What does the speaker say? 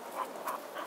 Ha ha ha!